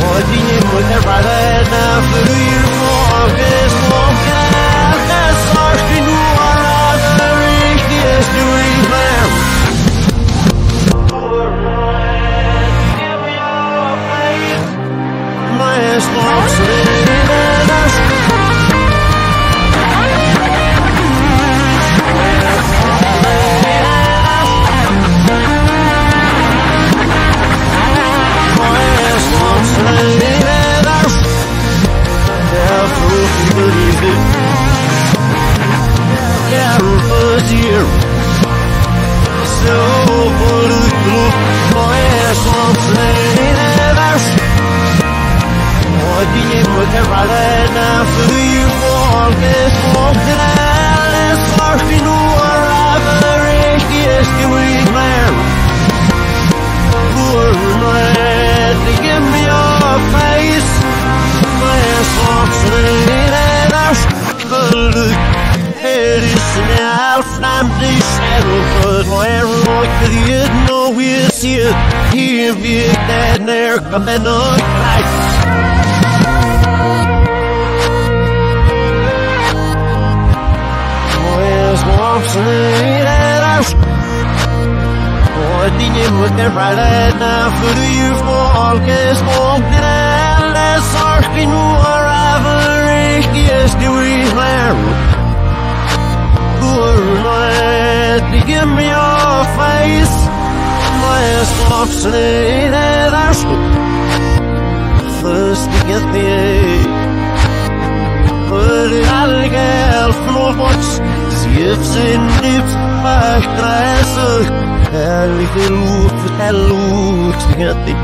Holding him with a rather enough Is now from the shadow but where like you know it's you here be that near coming on right. Ordningen brallena för ju folkets mångdelen Sarkin wherever is doing there Soft sleigh that I First to answer. And we get the But I'll get floorboards Zips and dips by græsset Herlige lut, fortæl ud Til det